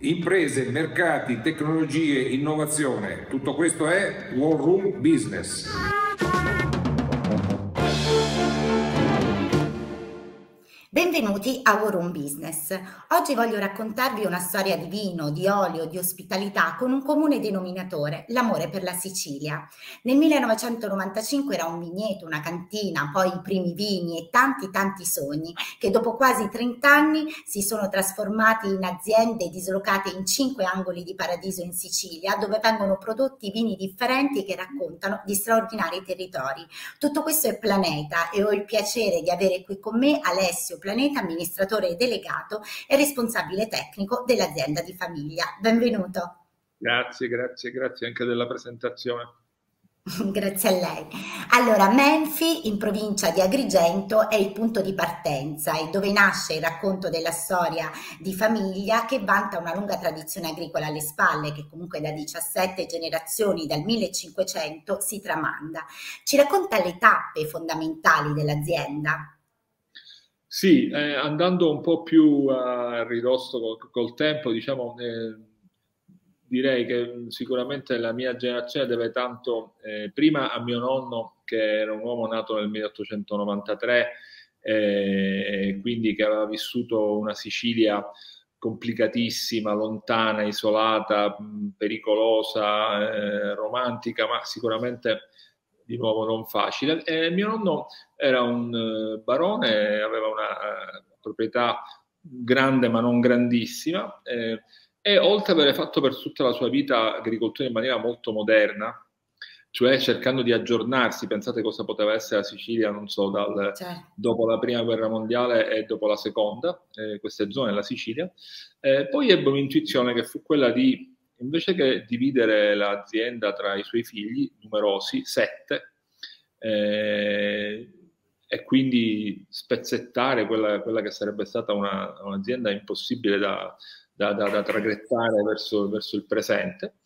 imprese, mercati, tecnologie, innovazione. Tutto questo è War Room Business. Benvenuti a War Room Business. Oggi voglio raccontarvi una storia di vino, di olio, di ospitalità con un comune denominatore, l'amore per la Sicilia. Nel 1995 era un vigneto, una cantina, poi i primi vini e tanti tanti sogni che dopo quasi 30 anni si sono trasformati in aziende dislocate in cinque angoli di paradiso in Sicilia dove vengono prodotti vini differenti che raccontano di straordinari territori. Tutto questo è Planeta e ho il piacere di avere qui con me Alessio Planeta, amministratore delegato e responsabile tecnico dell'azienda di famiglia. Benvenuto. Grazie, grazie, grazie anche della presentazione. Grazie a lei. Allora, Menfi in provincia di Agrigento è il punto di partenza e dove nasce il racconto della storia di famiglia che vanta una lunga tradizione agricola alle spalle che comunque da 17 generazioni dal 1500 si tramanda. Ci racconta le tappe fondamentali dell'azienda? Sì, eh, andando un po' più a ridosso col, col tempo, diciamo, eh, direi che sicuramente la mia generazione deve tanto eh, prima a mio nonno, che era un uomo nato nel 1893, eh, quindi che aveva vissuto una Sicilia complicatissima, lontana, isolata, pericolosa, eh, romantica, ma sicuramente di nuovo non facile. E mio nonno era un uh, barone, aveva una uh, proprietà grande ma non grandissima eh, e oltre ad aver fatto per tutta la sua vita agricoltura in maniera molto moderna, cioè cercando di aggiornarsi, pensate cosa poteva essere la Sicilia, non so, dal, certo. dopo la prima guerra mondiale e dopo la seconda, eh, queste zone della Sicilia, eh, poi ebbe un'intuizione che fu quella di invece che dividere l'azienda tra i suoi figli, numerosi, sette, eh, e quindi spezzettare quella, quella, che sarebbe stata una, un'azienda impossibile da, da, da, da traghettare verso, verso, il presente,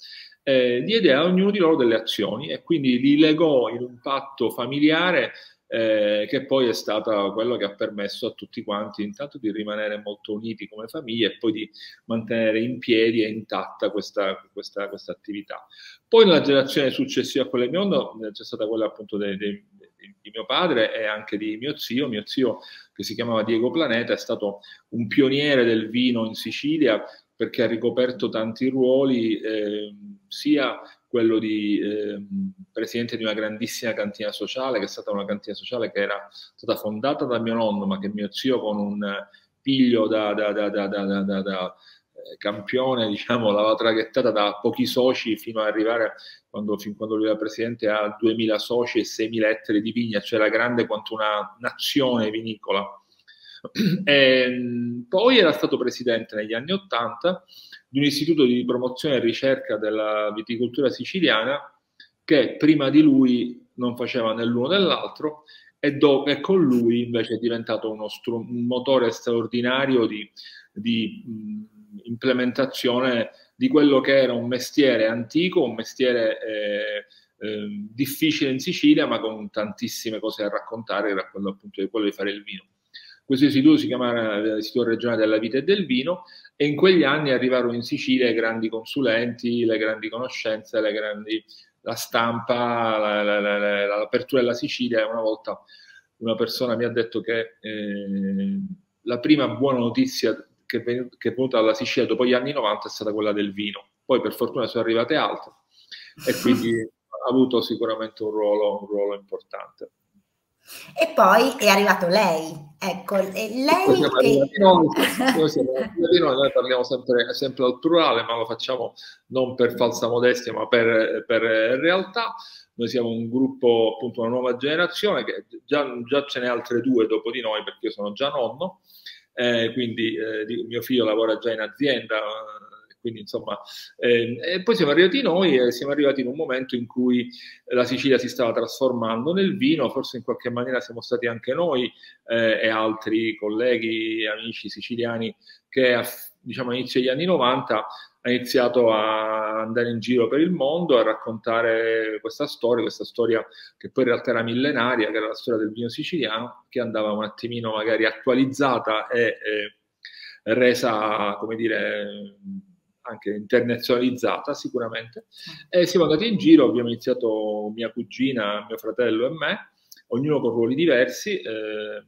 eh, diede a ognuno di loro delle azioni e quindi li legò in un patto familiare eh, che poi è stata quello che ha permesso a tutti quanti intanto di rimanere molto uniti come famiglia e poi di mantenere in piedi e intatta questa, questa, questa attività. Poi nella generazione successiva a quella di mio nonno c'è stata quella appunto dei, dei, di mio padre e anche di mio zio. Mio zio, che si chiamava Diego Planeta, è stato un pioniere del vino in Sicilia perché ha ricoperto tanti ruoli, eh, sia quello di eh, presidente di una grandissima cantina sociale, che è stata una cantina sociale che era stata fondata da mio nonno, ma che mio zio con un figlio da, da, da, da eh, campione, diciamo, l'aveva traghettata da pochi soci fino ad arrivare, quando, fin quando lui era presidente, a 2000 soci e 6.000 ettari di vigna, cioè era grande quanto una nazione vinicola. E, poi era stato presidente negli anni 80 di un istituto di promozione e ricerca della viticoltura siciliana che prima di lui non faceva né l'uno né l'altro e, do, e con lui invece è diventato uno str- un motore straordinario di, di mh, implementazione di quello che era un mestiere antico, un mestiere eh, eh, difficile in Sicilia, ma con tantissime cose da raccontare, era quello appunto di quello di fare il vino. Questo istituto si chiamava l'Istituto regionale della vita e del vino e in quegli anni arrivarono in Sicilia i grandi consulenti, le grandi conoscenze, le grandi, la stampa, la, la, la, l'apertura della Sicilia. Una volta una persona mi ha detto che eh, la prima buona notizia che è, venuta, che è venuta dalla Sicilia dopo gli anni 90 è stata quella del vino. Poi per fortuna sono arrivate altre e quindi ha avuto sicuramente un ruolo, un ruolo importante. E poi è arrivato lei, ecco, lei che... Noi, noi, noi parliamo sempre, sempre, al plurale, ma lo facciamo non per falsa modestia, ma per, per realtà. Noi siamo un gruppo, appunto, una nuova generazione, che già, già ce n'è altre due dopo di noi, perché io sono già nonno, eh, quindi eh, mio figlio lavora già in azienda, quindi insomma, eh, e poi siamo arrivati noi e siamo arrivati in un momento in cui la Sicilia si stava trasformando nel vino, forse in qualche maniera siamo stati anche noi eh, e altri colleghi, amici siciliani che a, diciamo all'inizio degli anni 90 ha iniziato a andare in giro per il mondo a raccontare questa storia, questa storia che poi in realtà era millenaria, che era la storia del vino siciliano, che andava un attimino magari attualizzata e, e resa, come dire, anche internazionalizzata sicuramente. E siamo andati in giro, abbiamo iniziato mia cugina, mio fratello e me, ognuno con ruoli diversi. Eh,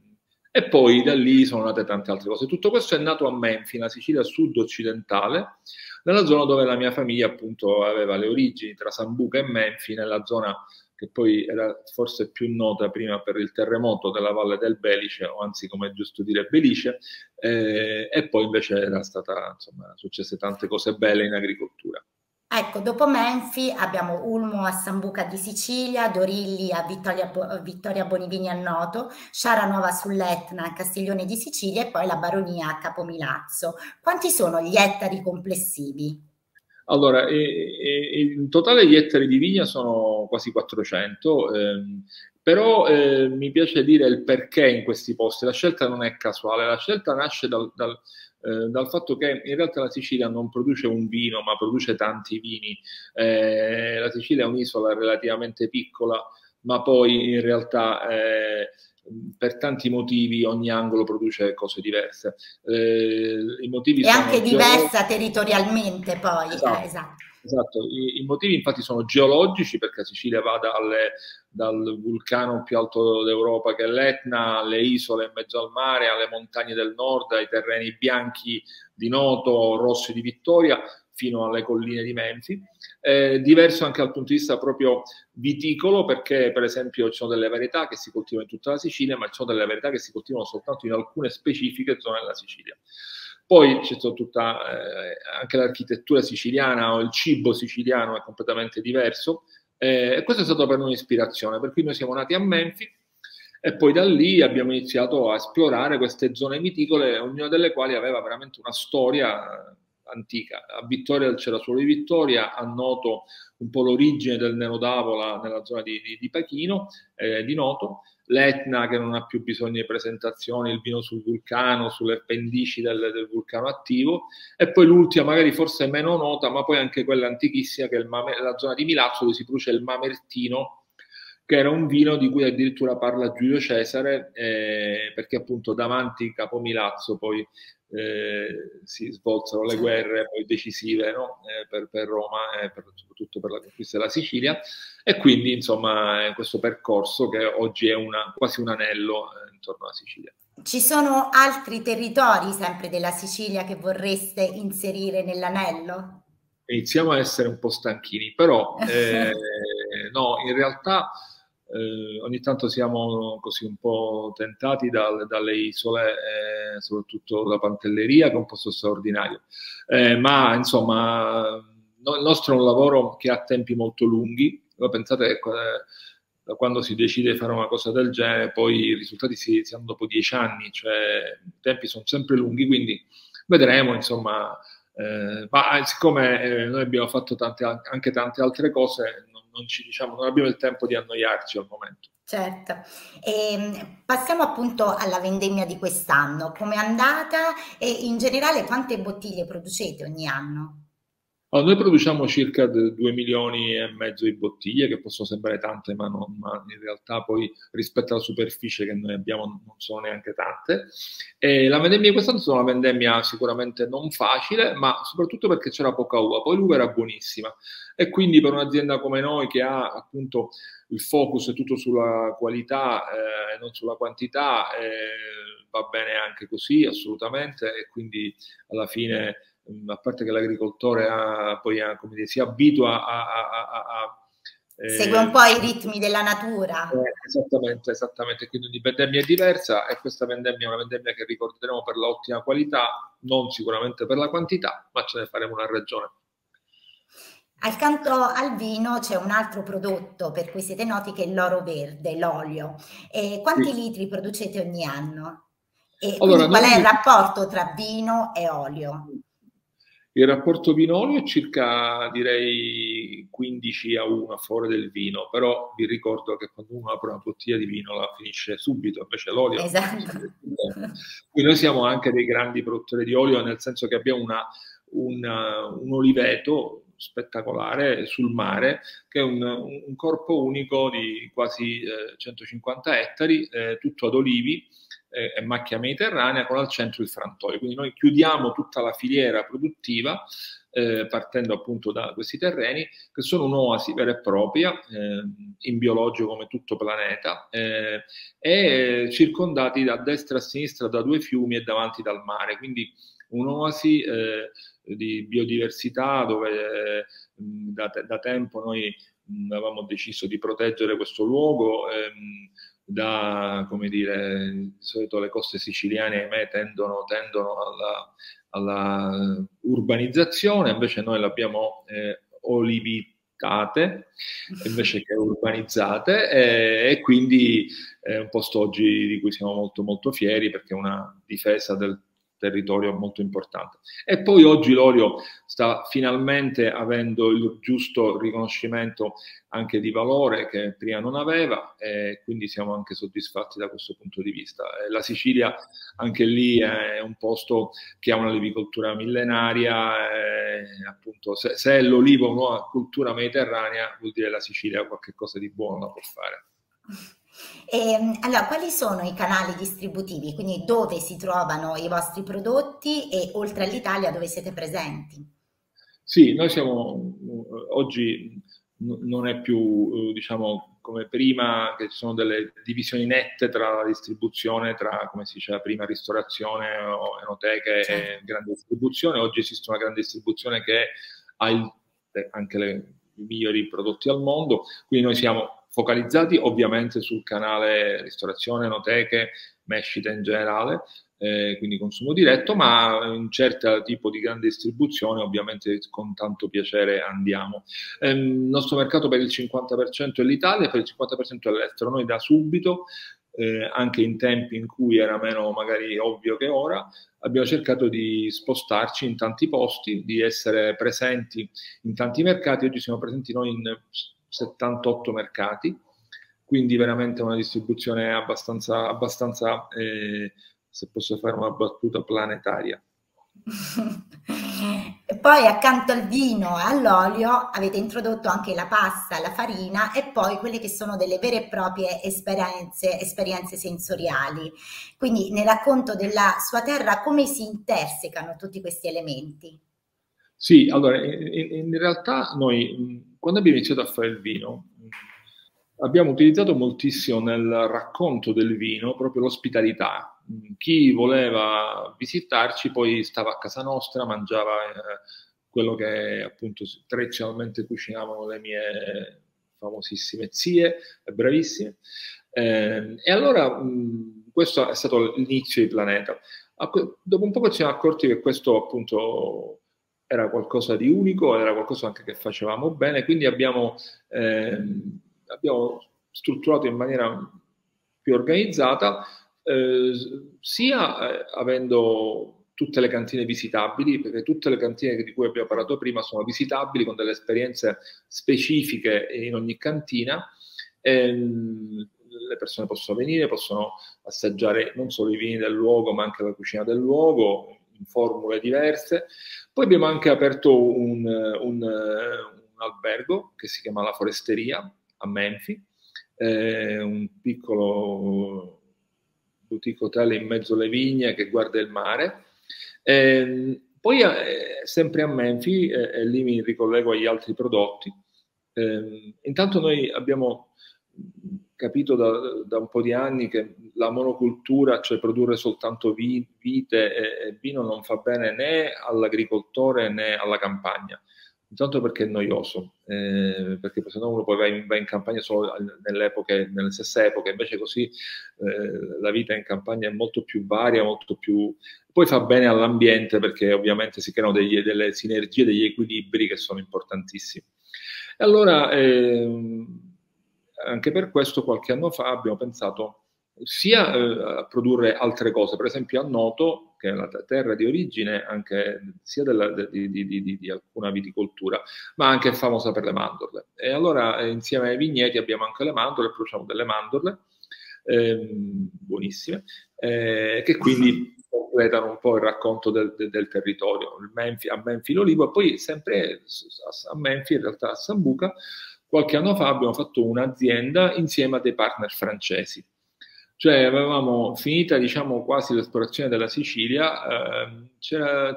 e poi da lì sono nate tante altre cose. Tutto questo è nato a Menfi, la Sicilia sud-occidentale, nella zona dove la mia famiglia appunto aveva le origini tra Sambuca e Menfi, nella zona che poi era forse più nota prima per il terremoto della Valle del Belice, o anzi come è giusto dire Belice, eh, e poi invece era stata, insomma, successe tante cose belle in agricoltura. Ecco, dopo Menfi abbiamo Ulmo a Sambuca di Sicilia, Dorilli a Vittoria, Vittoria Bonivini a Noto, Sciara Nuova sull'Etna a Castiglione di Sicilia e poi la Baronia a Capomilazzo. Quanti sono gli ettari complessivi? Allora, in totale gli ettari di vigna sono quasi 400, ehm, però eh, mi piace dire il perché in questi posti. La scelta non è casuale, la scelta nasce dal, dal, eh, dal fatto che in realtà la Sicilia non produce un vino, ma produce tanti vini. Eh, la Sicilia è un'isola relativamente piccola, ma poi in realtà eh, per tanti motivi ogni angolo produce cose diverse. Eh, I motivi e anche diversa territorialmente poi. Esatto. Eh, esatto. esatto. I, I, motivi infatti sono geologici perché Sicilia va dalle, dal vulcano più alto d'Europa che è l'Etna, alle isole in mezzo al mare, alle montagne del nord, ai terreni bianchi di Noto, rossi di Vittoria, fino alle colline di Menfi. Eh, diverso anche dal punto di vista proprio viticolo, perché per esempio ci sono delle varietà che si coltivano in tutta la Sicilia, ma ci sono delle varietà che si coltivano soltanto in alcune specifiche zone della Sicilia. Poi c'è tutta eh, anche l'architettura siciliana o il cibo siciliano è completamente diverso eh, e questo è stato per noi ispirazione, per cui noi siamo nati a Menfi e poi da lì abbiamo iniziato a esplorare queste zone viticole, ognuna delle quali aveva veramente una storia antica. A Vittoria c'era solo di Vittoria, a Noto un po' l'origine del Nero d'Avola nella zona di, di, di Pachino, eh, di Noto, l'Etna che non ha più bisogno di presentazioni, il vino sul vulcano, sulle pendici del, del vulcano attivo, e poi l'ultima, magari forse meno nota, ma poi anche quella antichissima, che è Mame, la zona di Milazzo, dove si produce il Mamertino, che era un vino di cui addirittura parla Giulio Cesare, eh, perché appunto davanti Capomilazzo poi eh, si svolsero le guerre poi decisive no? eh, per, per, Roma e soprattutto per la conquista della Sicilia e quindi insomma questo percorso che oggi è una, quasi un anello eh, intorno alla Sicilia. Ci sono altri territori sempre della Sicilia che vorreste inserire nell'anello? Iniziamo a essere un po' stanchini, però eh, no, in realtà eh, ogni tanto siamo così un po' tentati dal, dalle isole, eh, soprattutto la Pantelleria, che è un posto straordinario. Eh, ma insomma, no, il nostro è un lavoro che ha tempi molto lunghi. Pensate che da quando si decide di fare una cosa del genere, poi i risultati si, si hanno dopo dieci anni, cioè i tempi sono sempre lunghi, quindi vedremo, insomma. Eh, ma siccome eh, noi abbiamo fatto tante, anche tante altre cose, non, ci, diciamo, non abbiamo il tempo di annoiarci al momento. Certo, e ehm, passiamo appunto alla vendemmia di quest'anno, come è andata e in generale quante bottiglie producete ogni anno? Allora, noi produciamo circa 2 milioni e mezzo di bottiglie, che possono sembrare tante, ma, non, ma in realtà poi rispetto alla superficie che noi abbiamo non sono neanche tante. E la vendemmia di quest'anno è una vendemmia sicuramente non facile, ma soprattutto perché c'era poca uva, poi l'uva era buonissima e quindi per un'azienda come noi che ha appunto il focus tutto sulla qualità e eh, non sulla quantità, eh, va bene anche così assolutamente e quindi alla fine a parte che l'agricoltore ha, poi ha, dire, si abitua a, a, a eh, Segue un po' i ritmi della natura. Eh, esattamente, esattamente. Quindi ogni vendemmia è diversa e questa vendemmia è una vendemmia che ricorderemo per l'ottima qualità, non sicuramente per la quantità, ma ce ne faremo una ragione. Accanto al vino c'è un altro prodotto per cui siete noti che è l'oro verde, l'olio. E quanti sì. litri producete ogni anno? E allora, qual è il rapporto tra vino e olio? Il rapporto vino-olio è circa, direi, 15 a 1 a favore del vino, però vi ricordo che quando uno apre una bottiglia di vino la finisce subito, invece l'olio... Esatto. Quindi noi siamo anche dei grandi produttori di olio, nel senso che abbiamo una, una, un oliveto spettacolare sul mare, che è un, un corpo unico di quasi eh, 150 ettari, eh, tutto ad olivi, eh, è macchia mediterranea con al centro il frantoio. Quindi noi chiudiamo tutta la filiera produttiva eh, partendo appunto da questi terreni, che sono un'oasi vera e propria, eh, in biologico come tutto planeta, eh, e circondati da destra e a sinistra da due fiumi e davanti dal mare, quindi un'oasi eh, di biodiversità dove eh, da, da, tempo noi mh, avevamo deciso di proteggere questo luogo. Ehm, da, come dire, di solito le coste siciliane, ahimè, tendono, tendono alla, alla, urbanizzazione, invece noi l'abbiamo eh, olivitate invece che urbanizzate e, e quindi è un posto oggi di cui siamo molto molto fieri perché è una difesa del territorio molto importante. E poi oggi l'olio sta finalmente avendo il giusto riconoscimento anche di valore che prima non aveva e quindi siamo anche soddisfatti da questo punto di vista. La Sicilia anche lì è un posto che ha un'olivicoltura millenaria, appunto se, se è l'olivo una cultura mediterranea vuol dire la Sicilia qualcosa di buono può fare. E, ehm, allora, quali sono i canali distributivi? Quindi dove si trovano i vostri prodotti e oltre all'Italia dove siete presenti? Sì, noi siamo oggi non è più diciamo come prima che ci sono delle divisioni nette tra la distribuzione, tra come si diceva prima ristorazione o enoteche certo. e grande distribuzione, oggi esiste una grande distribuzione che ha il, anche le, i migliori prodotti al mondo, quindi noi siamo focalizzati ovviamente sul canale ristorazione, enoteche, mescita in generale, eh, quindi consumo diretto, ma in certo tipo di grande distribuzione ovviamente con tanto piacere andiamo. Eh, il nostro mercato per il 50% è l'Italia, per il 50% è l'estero. Noi da subito, eh, anche in tempi in cui era meno magari ovvio che ora, abbiamo cercato di spostarci in tanti posti, di essere presenti in tanti mercati. Oggi siamo presenti noi in 78 mercati, quindi veramente una distribuzione abbastanza, abbastanza eh, se posso fare una battuta planetaria. e poi accanto al vino e all'olio avete introdotto anche la pasta, la farina e poi quelle che sono delle vere e proprie esperienze, esperienze sensoriali. Quindi nel racconto della sua terra come si intersecano tutti questi elementi? Sì, allora in, in realtà noi quando abbiamo iniziato a fare il vino, abbiamo utilizzato moltissimo nel racconto del vino proprio l'ospitalità. Chi voleva visitarci poi stava a casa nostra, mangiava eh, quello che appunto tradizionalmente cucinavano le mie famosissime zie, bravissime. Eh, e allora questo è stato l'inizio di Planeta. Dopo un po' ci siamo accorti che questo appunto era qualcosa di unico, era qualcosa anche che facevamo bene, quindi abbiamo, ehm, abbiamo strutturato in maniera più organizzata, eh, sia eh, avendo tutte le cantine visitabili, perché tutte le cantine di cui abbiamo parlato prima sono visitabili con delle esperienze specifiche in ogni cantina. Ehm, le persone possono venire, possono assaggiare non solo i vini del luogo, ma anche la cucina del luogo, in formule diverse. Poi abbiamo anche aperto un, un, un albergo che si chiama La Foresteria a Menfi, eh, un piccolo boutique hotel in mezzo alle vigne che guarda il mare. Eh, poi eh, sempre a Menfi, eh, e lì mi ricollego agli altri prodotti, ehm, intanto noi abbiamo capito da, da, un po' di anni che la monocultura, cioè produrre soltanto vi, vite e, e, vino, non fa bene né all'agricoltore né alla campagna. Intanto perché è noioso, eh, perché se no uno poi va in, va in, campagna solo nelle, epoche, nelle stesse epoche, invece così eh, la vita in campagna è molto più varia, molto più... Poi fa bene all'ambiente perché ovviamente si creano degli, delle sinergie, degli equilibri che sono importantissimi. E allora... Eh, anche per questo qualche anno fa abbiamo pensato sia eh, a produrre altre cose, per esempio a Noto, che è la terra di origine anche sia della, di, di, di, di, alcuna viticoltura, ma anche famosa per le mandorle. E allora eh, insieme ai vigneti abbiamo anche le mandorle, produciamo delle mandorle eh, buonissime, che quindi completano un po' il racconto del, del, del territorio. Menfi, a Menfi l'olivo e poi sempre a Menfi, in realtà a Sambuca, Qualche anno fa abbiamo fatto un'azienda insieme a dei partner francesi. Cioè avevamo finita diciamo quasi l'esplorazione della Sicilia, eh, c'era,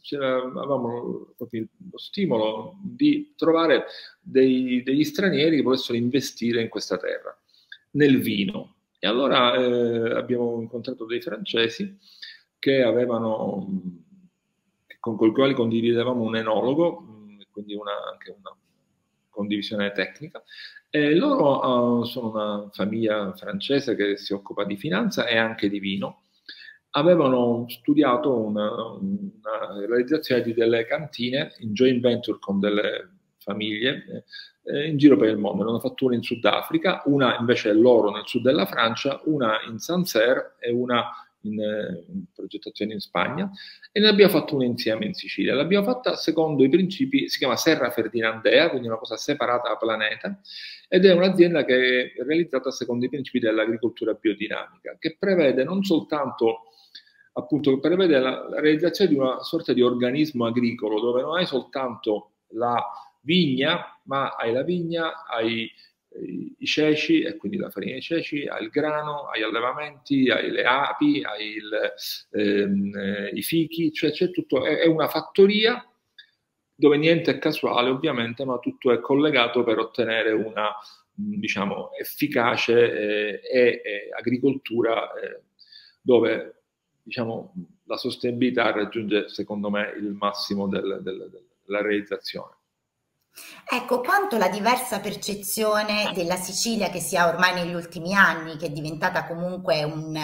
c'era, avevamo lo stimolo di trovare dei, degli stranieri che potessero investire in questa terra, nel vino. E allora eh, abbiamo incontrato dei francesi che avevano, con, con i quali condividevamo un enologo, quindi una, anche una condivisione tecnica, e loro uh, sono una famiglia francese che si occupa di finanza e anche di vino. Avevano studiato una, una realizzazione di delle cantine in joint venture con delle famiglie eh, in giro per il mondo. Hanno fatto una in Sudafrica, una invece loro nel sud della Francia, una in Sancerre e una in, eh, in, progettazione in Spagna e ne abbiamo fatto una insieme in Sicilia. L'abbiamo fatta secondo i principi, si chiama Serra Ferdinandea, quindi una cosa separata da Planeta, ed è un'azienda che è realizzata secondo i principi dell'agricoltura biodinamica, che prevede non soltanto appunto prevede la, la realizzazione di una sorta di organismo agricolo dove non hai soltanto la vigna, ma hai la vigna, hai i ceci e quindi la farina di ceci, il grano, hai allevamenti, hai le api, il, ehm, eh, fichi, cioè c'è tutto, è, è, una fattoria dove niente è casuale ovviamente, ma tutto è collegato per ottenere una diciamo efficace eh, e, e, agricoltura eh, dove diciamo la sostenibilità raggiunge secondo me il massimo del, del, della realizzazione. Ecco, quanto la diversa percezione della Sicilia che si ha ormai negli ultimi anni, che è diventata comunque un,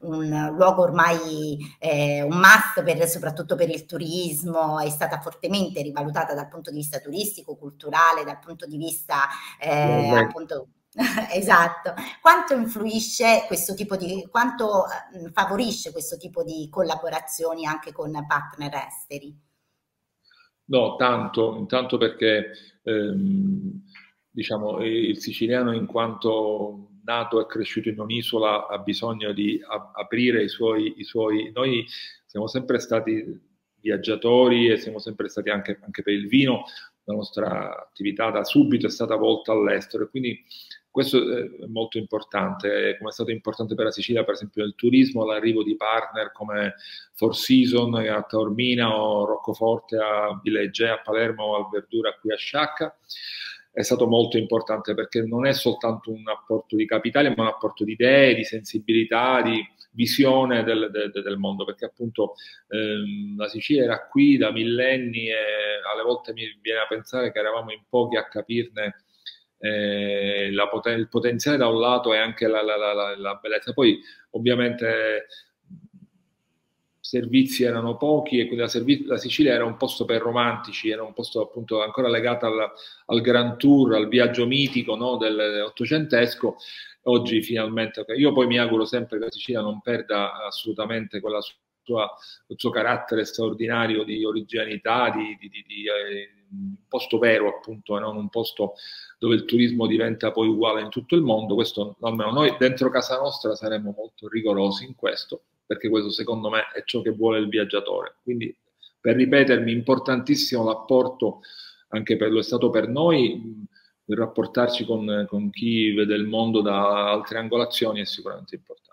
un luogo ormai eh, un must per, soprattutto per il turismo, è stata fortemente rivalutata dal punto di vista turistico, culturale, dal punto di vista eh, appunto esatto. Quanto influisce questo tipo di, quanto favorisce questo tipo di collaborazioni anche con partner esteri? No, tanto, intanto perché ehm, diciamo, il siciliano in quanto nato e cresciuto in un'isola ha bisogno di a- aprire i suoi, i suoi... Noi siamo sempre stati viaggiatori e siamo sempre stati anche, anche per il vino, la nostra attività da subito è stata volta all'estero e quindi questo è molto importante, come è stato importante per la Sicilia, per esempio nel turismo, l'arrivo di partner come Four Seasons a Taormina o Roccoforte a Villegge, a Palermo o al Verdura qui a Sciacca. È stato molto importante perché non è soltanto un apporto di capitale, ma un apporto di idee, di sensibilità, di visione del, del, del mondo, perché appunto ehm, la Sicilia era qui da millenni e alle volte mi viene a pensare che eravamo in pochi a capirne eh, poten- il potenziale da un lato e anche la, la, la, la bellezza. Poi ovviamente servizi erano pochi e quindi la, servi- la, Sicilia era un posto per romantici, era un posto appunto ancora legato al, al Grand Tour, al viaggio mitico no, dell'ottocentesco. Oggi finalmente, io poi mi auguro sempre che la Sicilia non perda assolutamente quella sua, il suo carattere straordinario di originalità, di, di, di, di eh, un posto vero appunto e non un posto dove il turismo diventa poi uguale in tutto il mondo, questo almeno noi dentro casa nostra saremmo molto rigorosi in questo, perché questo secondo me è ciò che vuole il viaggiatore. Quindi per ripetermi, importantissimo l'apporto, anche per, lo è stato per noi, il rapportarci con, con chi vede il mondo da altre angolazioni è sicuramente importante.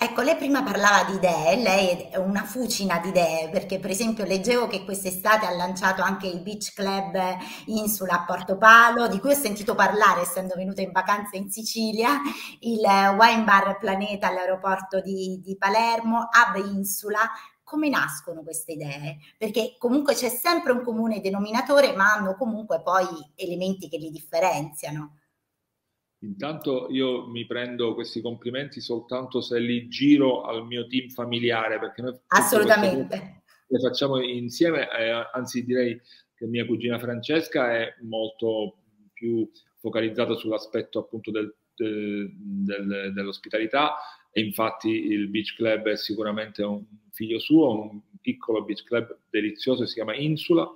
Ecco, lei prima parlava di idee, lei è una fucina di idee, perché per esempio leggevo che quest'estate ha lanciato anche il Beach Club Insula a Portopalo, di cui ho sentito parlare essendo venuta in vacanza in Sicilia, il Wine Bar Planeta all'aeroporto di, di Palermo, Hub Insula, come nascono queste idee? Perché comunque c'è sempre un comune denominatore, ma hanno comunque poi elementi che li differenziano. Intanto io mi prendo questi complimenti soltanto se li giro al mio team familiare, perché noi assolutamente. le facciamo insieme, eh, anzi direi che mia cugina Francesca è molto più focalizzata sull'aspetto appunto del, del, del, dell'ospitalità e infatti il Beach Club è sicuramente un figlio suo, un piccolo beach club delizioso, si chiama Insula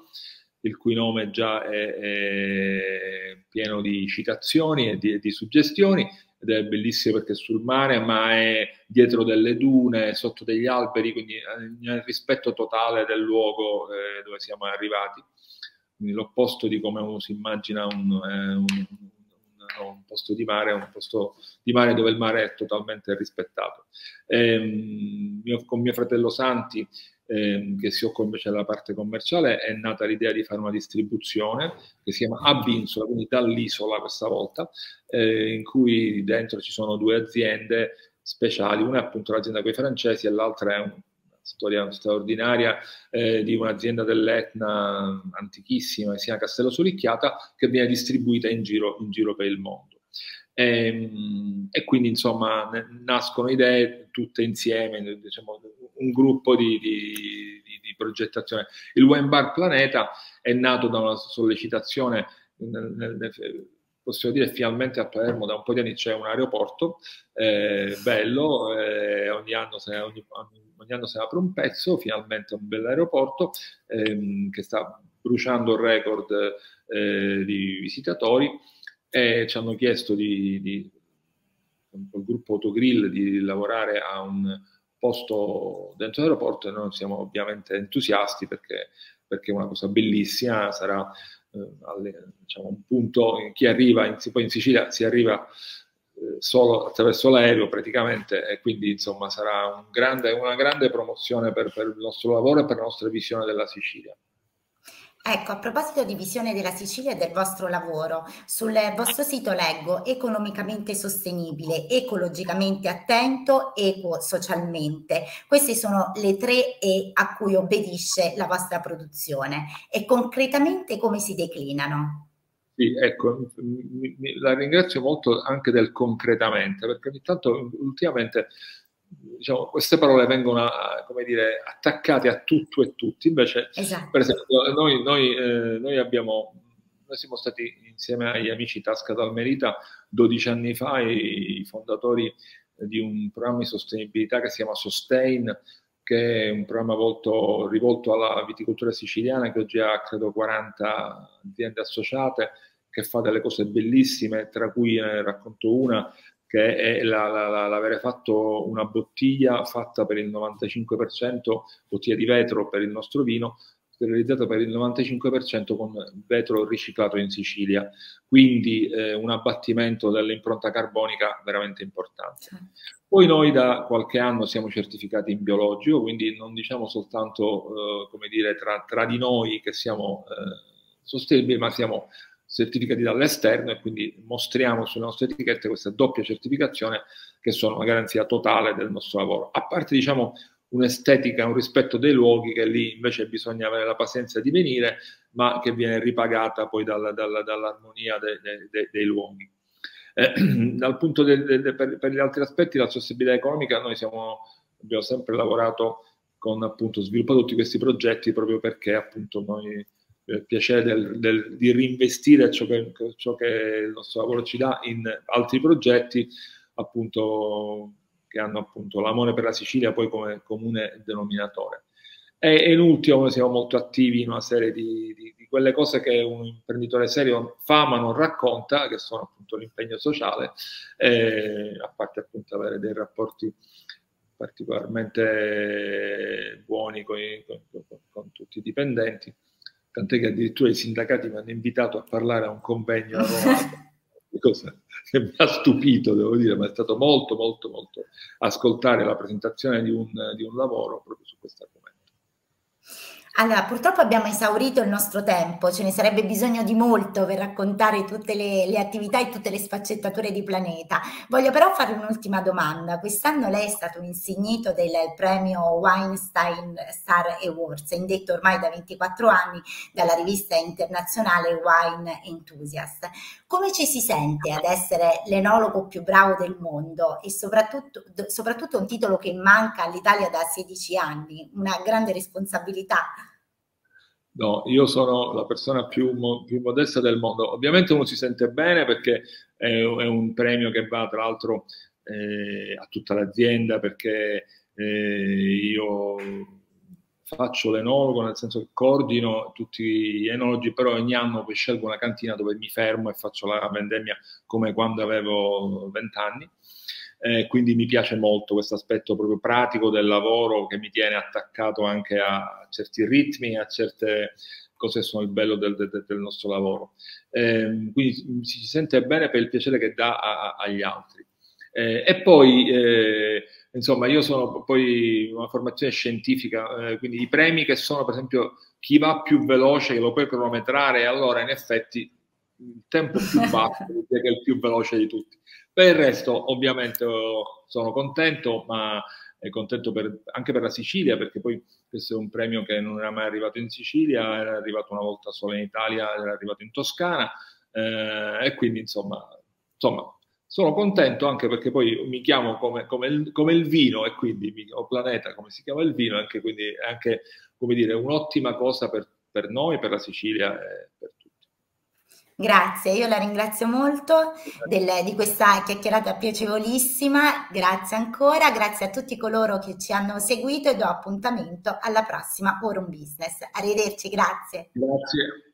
il cui nome già è, è pieno di citazioni e di, di, suggestioni ed è bellissimo perché è sul mare, ma è dietro delle dune, sotto degli alberi, quindi eh, nel rispetto totale del luogo eh, dove siamo arrivati. Quindi l'opposto di come uno si immagina un, eh, un, un un posto di mare, un posto di mare dove il mare è totalmente rispettato. Ehm, mio, con mio fratello Santi ehm, che si occupa invece della parte commerciale, è nata l'idea di fare una distribuzione che si chiama Abinsola, quindi dall'isola questa volta, eh, in cui dentro ci sono due aziende speciali, una è appunto l'azienda con i francesi e l'altra è una storia straordinaria eh, di un'azienda dell'Etna antichissima che si chiama Castello Solicchiata che viene distribuita in giro, in giro per il mondo. E, ehm, e, quindi insomma nascono idee tutte insieme, diciamo, un gruppo di, di, di, progettazione. Il Wine Bar Planeta è nato da una sollecitazione, nel, nel, possiamo dire finalmente a Palermo da un po' di anni c'è un aeroporto eh, bello, eh, ogni, anno se, ogni, ogni, anno se apre un pezzo, finalmente un bel aeroporto ehm, che sta bruciando il record eh, di visitatori e ci hanno chiesto di, di il gruppo Autogrill di lavorare a un posto dentro l'aeroporto e noi siamo ovviamente entusiasti perché, perché è una cosa bellissima, sarà eh, alle, diciamo, un punto, chi arriva, in, poi in Sicilia si arriva eh, solo attraverso l'aereo praticamente e quindi insomma sarà un grande, una grande promozione per, per il nostro lavoro e per la nostra visione della Sicilia. Ecco, a proposito di visione della Sicilia e del vostro lavoro, sul vostro sito leggo economicamente sostenibile, ecologicamente attento, eco socialmente. Queste sono le tre E a cui obbedisce la vostra produzione e concretamente come si declinano? Sì, ecco, la ringrazio molto anche del concretamente, perché ogni tanto ultimamente diciamo, queste parole vengono come dire, attaccate a tutto e tutti. Invece, esatto. per esempio, noi, noi, eh, noi, abbiamo, noi siamo stati insieme agli amici Tasca Talmerita 12 anni fa i, i fondatori di un programma di sostenibilità che si chiama Sustain, che è un programma volto, rivolto alla viticoltura siciliana che oggi ha credo 40 aziende associate che fa delle cose bellissime, tra cui ne racconto una che è la, la, la, l'avere fatto una bottiglia fatta per il 95%, bottiglia di vetro per il nostro vino, realizzata per il 95% con vetro riciclato in Sicilia, quindi eh, un abbattimento dell'impronta carbonica veramente importante. Poi noi da qualche anno siamo certificati in biologico, quindi non diciamo soltanto, eh, come dire, tra, tra, di noi che siamo eh, sostenibili, ma siamo certificati dall'esterno e quindi mostriamo sulle nostre etichette questa doppia certificazione che sono una garanzia totale del nostro lavoro. A parte diciamo un'estetica, un rispetto dei luoghi che lì invece bisogna avere la pazienza di venire, ma che viene ripagata poi dalla, dalla, dall'armonia de, de, de, dei luoghi. Eh, dal punto per, per, gli altri aspetti, la sostenibilità economica, noi siamo, abbiamo sempre lavorato con appunto sviluppato tutti questi progetti proprio perché appunto noi il piacere del, del, di reinvestire ciò che, ciò che, il nostro lavoro ci dà in altri progetti appunto che hanno appunto l'amore per la Sicilia poi come comune denominatore. E, e in ultimo siamo molto attivi in una serie di, di, di, quelle cose che un imprenditore serio fa ma non racconta, che sono appunto l'impegno sociale, eh, a parte appunto avere dei rapporti particolarmente buoni con, con, con tutti i dipendenti tant'è che addirittura i sindacati mi hanno invitato a parlare a un convegno a Roma, cosa che mi ha stupito, devo dire, ma è stato molto, molto, molto ascoltare la presentazione di un, di un lavoro proprio su questa cosa. Allora, purtroppo abbiamo esaurito il nostro tempo, ce ne sarebbe bisogno di molto per raccontare tutte le, le attività e tutte le sfaccettature di Planeta. Voglio però fare un'ultima domanda. Quest'anno lei è stato insignito del premio Weinstein Star Awards, indetto ormai da 24 anni dalla rivista internazionale Wine Enthusiast. Come ci si sente ad essere l'enologo più bravo del mondo e soprattutto, soprattutto un titolo che manca all'Italia da 16 anni? Una grande responsabilità. No, io sono la persona più, più, modesta del mondo. Ovviamente uno si sente bene perché è, è un premio che va tra l'altro eh, a tutta l'azienda perché eh, io faccio l'enologo, nel senso che coordino tutti gli enologi, però ogni anno poi scelgo una cantina dove mi fermo e faccio la vendemmia come quando avevo vent'anni. eh, quindi mi piace molto questo aspetto proprio pratico del lavoro che mi tiene attaccato anche a certi ritmi, a certe cose che sono il bello del, del, del nostro lavoro. Eh, quindi si sente bene per il piacere che dà a, a, agli altri. Eh, e poi, eh, insomma, io sono poi una formazione scientifica, eh, quindi i premi che sono, per esempio, chi va più veloce, che lo puoi cronometrare, allora in effetti il tempo più basso che è il più veloce di tutti. Per il resto, ovviamente, sono contento, ma è contento per, anche per la Sicilia, perché poi questo è un premio che non era mai arrivato in Sicilia, era arrivato una volta solo in Italia, era arrivato in Toscana, eh, e quindi insomma, insomma, sono contento anche perché poi mi chiamo come, come, il, come il, vino e quindi mi chiamo Planeta come si chiama il vino, anche, quindi è anche come dire, un'ottima cosa per, per noi, per la Sicilia e per Grazie, io la ringrazio molto del, di questa chiacchierata piacevolissima, grazie ancora, grazie a tutti coloro che ci hanno seguito e do appuntamento alla prossima Forum Business. Arrivederci, grazie. Grazie.